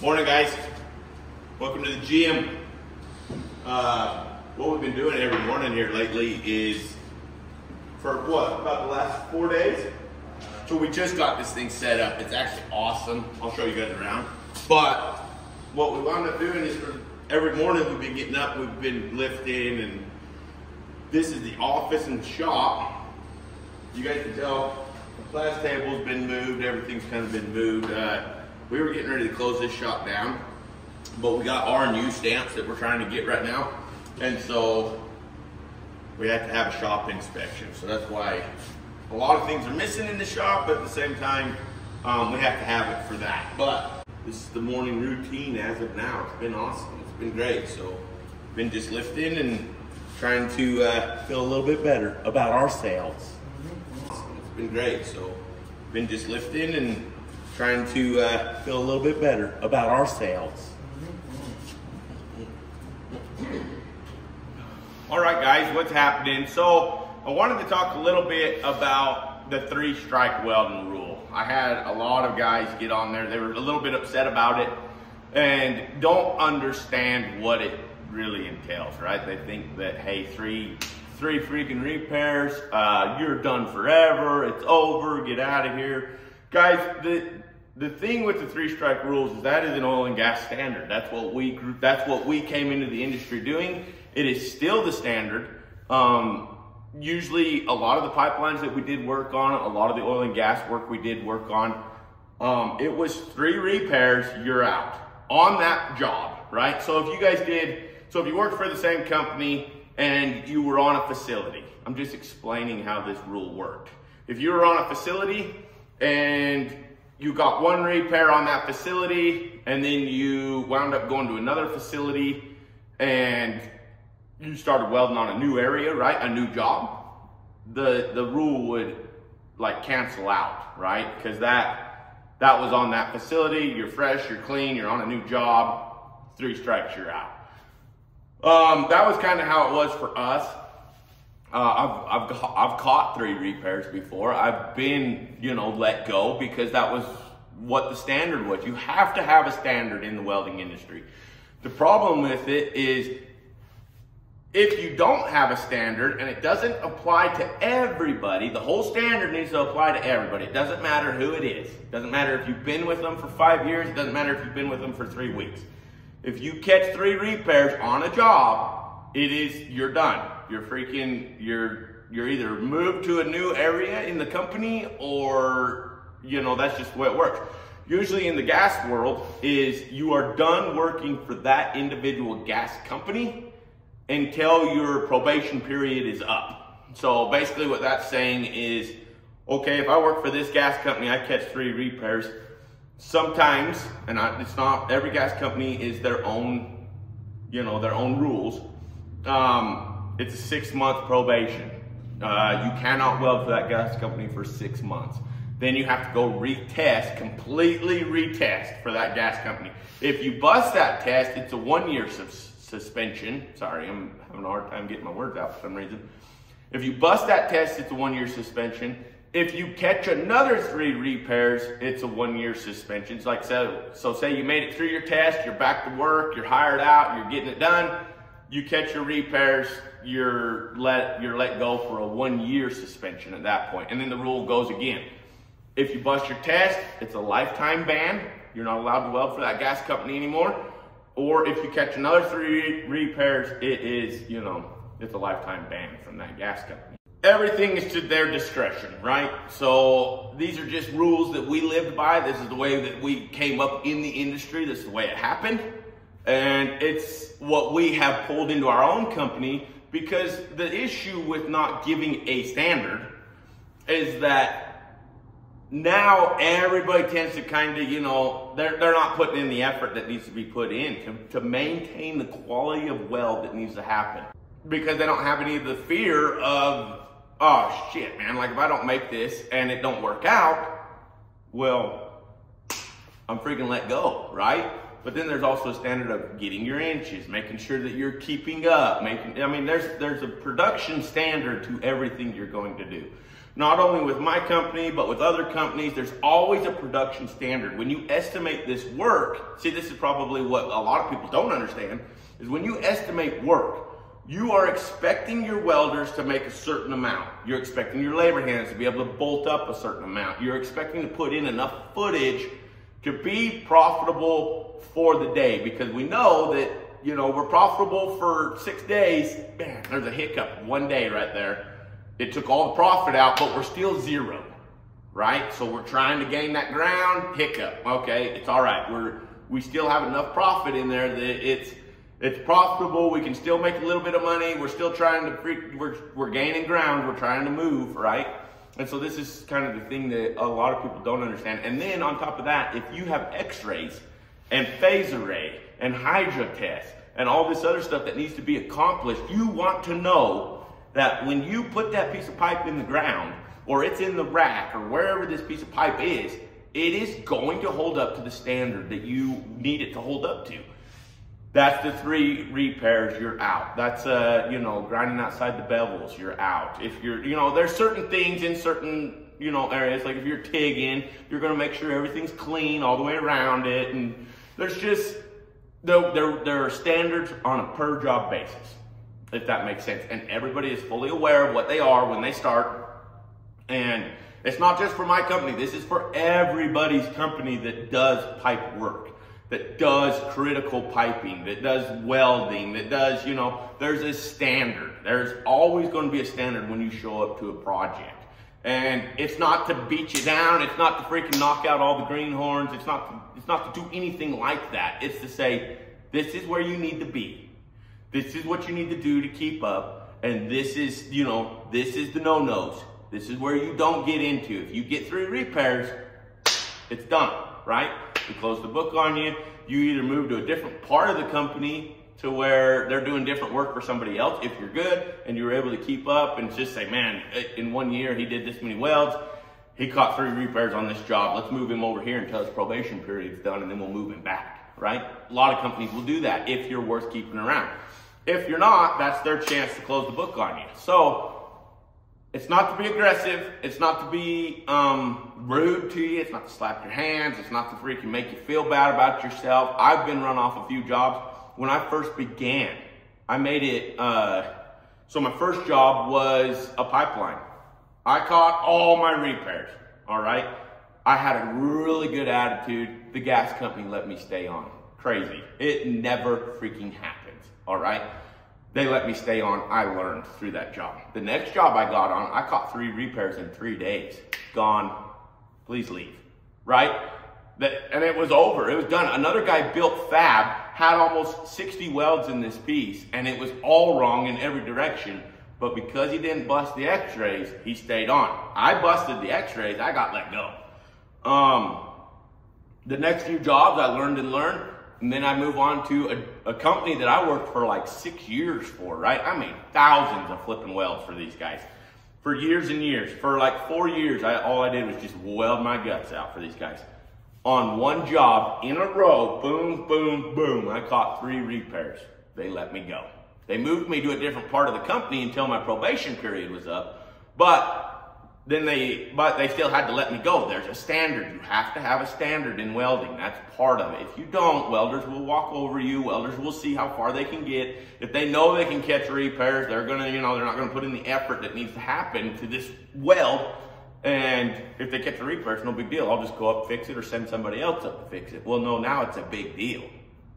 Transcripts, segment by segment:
Morning, guys. Welcome to the gym. Uh, what we've been doing every morning here lately is for what about the last four days. So we just got this thing set up. It's actually awesome. I'll show you guys around. But what we wound up doing is for every morning we've been getting up, we've been lifting, and this is the office and shop. You guys can tell the class table's been moved. Everything's kind of been moved. Uh, we were getting ready to close this shop down, but we got R and U stamps that we're trying to get right now. And so we have to have a shop inspection. So that's why a lot of things are missing in the shop, but at the same time, um, we have to have it for that. But this is the morning routine as of now. It's been awesome. It's been great. So been just lifting and trying to uh, feel a little bit better about ourselves. It's been great. So been just lifting and trying to uh, feel a little bit better about ourselves. All right, guys, what's happening? So I wanted to talk a little bit about the three strike welding rule. I had a lot of guys get on there. They were a little bit upset about it and don't understand what it really entails, right? They think that, hey, three, three freaking repairs, uh, you're done forever, it's over, get out of here. Guys, the, the thing with the three strike rules is that is an oil and gas standard. That's what we, that's what we came into the industry doing. It is still the standard. Um, usually a lot of the pipelines that we did work on, a lot of the oil and gas work we did work on, um, it was three repairs, you're out on that job, right? So if you guys did, so if you worked for the same company and you were on a facility, I'm just explaining how this rule worked. If you were on a facility and you got one repair on that facility and then you wound up going to another facility and you started welding on a new area, right? A new job. The the rule would like cancel out, right? Because that that was on that facility. You're fresh, you're clean, you're on a new job. Three strikes, you're out. Um, that was kind of how it was for us. Uh, I've, I've, I've caught three repairs before. I've been, you know, let go because that was what the standard was. You have to have a standard in the welding industry. The problem with it is if you don't have a standard and it doesn't apply to everybody, the whole standard needs to apply to everybody. It doesn't matter who it is. It doesn't matter if you've been with them for five years. It doesn't matter if you've been with them for three weeks. If you catch three repairs on a job, it is, you're done. You're freaking, you're, you're either moved to a new area in the company or, you know, that's just the way it works. Usually in the gas world is you are done working for that individual gas company until your probation period is up. So basically what that's saying is, okay, if I work for this gas company, I catch three repairs. Sometimes, and I, it's not, every gas company is their own, you know, their own rules. Um, it's a six month probation. Uh, you cannot weld for that gas company for six months. Then you have to go retest, completely retest for that gas company. If you bust that test, it's a one year suspension. Sorry, I'm having a hard time getting my words out for some reason. If you bust that test, it's a one year suspension. If you catch another three repairs, it's a one year suspension. It's like so, so say you made it through your test, you're back to work, you're hired out, you're getting it done. You catch your repairs, you're let you're let go for a one year suspension at that point. And then the rule goes again. If you bust your test, it's a lifetime ban. You're not allowed to weld for that gas company anymore. Or if you catch another three repairs, it is, you know, it's a lifetime ban from that gas company. Everything is to their discretion, right? So these are just rules that we lived by. This is the way that we came up in the industry. This is the way it happened. And it's what we have pulled into our own company because the issue with not giving a standard is that now everybody tends to kind of, you know, they're, they're not putting in the effort that needs to be put in to, to maintain the quality of weld that needs to happen. Because they don't have any of the fear of, oh shit, man, like if I don't make this and it don't work out, well, I'm freaking let go, right? But then there's also a standard of getting your inches, making sure that you're keeping up, making, I mean, there's, there's a production standard to everything you're going to do. not only with my company, but with other companies, there's always a production standard. When you estimate this work, see, this is probably what a lot of people don't understand, is when you estimate work, you are expecting your welders to make a certain amount. You're expecting your labor hands to be able to bolt up a certain amount. You're expecting to put in enough footage to be profitable for the day because we know that, you know, we're profitable for six days. Man, there's a hiccup one day right there it took all the profit out, but we're still zero, right? So we're trying to gain that ground, hiccup. Okay, it's all right. We're we still have enough profit in there that it's it's profitable. We can still make a little bit of money. We're still trying to we're we're gaining ground. We're trying to move, right? And so this is kind of the thing that a lot of people don't understand. And then on top of that, if you have X-rays and phase array and hydro tests and all this other stuff that needs to be accomplished, you want to know that when you put that piece of pipe in the ground, or it's in the rack, or wherever this piece of pipe is, it is going to hold up to the standard that you need it to hold up to. That's the three repairs, you're out. That's, uh, you know, grinding outside the bevels, you're out. If you're, you know, there's certain things in certain, you know, areas, like if you're TIGging, you're gonna make sure everything's clean all the way around it. And there's just, there, there, there are standards on a per job basis if that makes sense. And everybody is fully aware of what they are when they start. And it's not just for my company, this is for everybody's company that does pipe work, that does critical piping, that does welding, that does, you know, there's a standard. There's always going to be a standard when you show up to a project. And it's not to beat you down, it's not to freaking knock out all the greenhorns, it's not to, it's not to do anything like that. It's to say, this is where you need to be this is what you need to do to keep up. And this is, you know, this is the no-nos. This is where you don't get into. If you get three repairs, it's done, right? We close the book on you. You either move to a different part of the company to where they're doing different work for somebody else if you're good and you're able to keep up and just say, man, in one year he did this many welds. He caught three repairs on this job. Let's move him over here until his probation period's done and then we'll move him back, right? A lot of companies will do that if you're worth keeping around. If you're not, that's their chance to close the book on you. So it's not to be aggressive. It's not to be um, rude to you. It's not to slap your hands. It's not to freaking make you feel bad about yourself. I've been run off a few jobs. When I first began, I made it, uh, so my first job was a pipeline. I caught all my repairs, all right? I had a really good attitude. The gas company let me stay on. Crazy. It never freaking happens all right? They let me stay on. I learned through that job. The next job I got on, I caught three repairs in three days. Gone. Please leave. Right? and it was over. It was done. Another guy built fab, had almost 60 welds in this piece, and it was all wrong in every direction. But because he didn't bust the x-rays, he stayed on. I busted the x-rays, I got let go. Um, the next few jobs I learned and learned, and then I move on to a, a, company that I worked for like six years for, right? I made thousands of flipping welds for these guys for years and years. For like four years, I, all I did was just weld my guts out for these guys. On one job in a row, boom, boom, boom, I caught three repairs. They let me go. They moved me to a different part of the company until my probation period was up. But then they, but they still had to let me go. There's a standard. You have to have a standard in welding. That's part of it. If you don't, welders will walk over you. Welders will see how far they can get. If they know they can catch repairs, they're gonna, you know, they're not gonna put in the effort that needs to happen to this weld. And if they catch a repair, it's no big deal. I'll just go up, fix it, or send somebody else up to fix it. Well, no, now it's a big deal.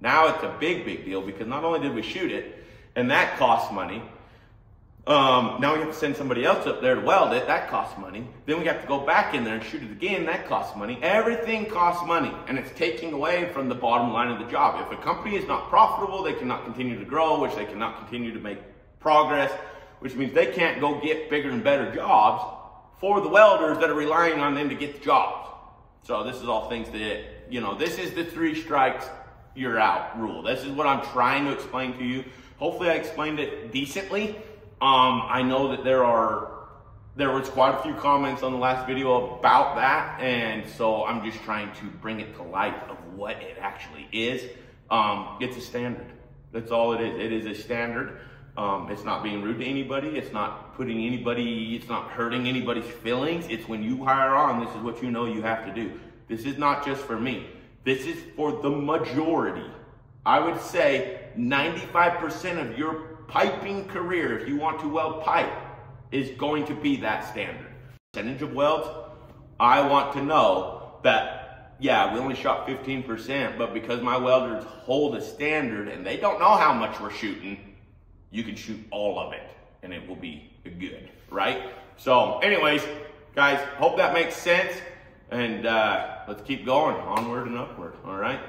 Now it's a big, big deal because not only did we shoot it, and that costs money, um, now we have to send somebody else up there to weld it. That costs money. Then we have to go back in there and shoot it again. That costs money. Everything costs money, and it's taking away from the bottom line of the job. If a company is not profitable, they cannot continue to grow, which they cannot continue to make progress, which means they can't go get bigger and better jobs for the welders that are relying on them to get the jobs. So this is all things that, you know, this is the three strikes, you're out rule. This is what I'm trying to explain to you. Hopefully I explained it decently. Um, I know that there are there was quite a few comments on the last video about that, and so I'm just trying to bring it to light of what it actually is. Um, it's a standard. That's all it is. It is a standard Um, it's not being rude to anybody. It's not putting anybody, it's not hurting anybody's feelings. It's when you hire on, this is what you know you have to do. This is not just for me. This is for the majority. I would say 95% of your piping career, if you want to weld pipe, is going to be that standard. Percentage of welds, I want to know that, yeah, we only shot 15%, but because my welders hold a standard and they don't know how much we're shooting, you can shoot all of it and it will be good, right? So anyways, guys, hope that makes sense. And uh, let's keep going onward and upward, all right?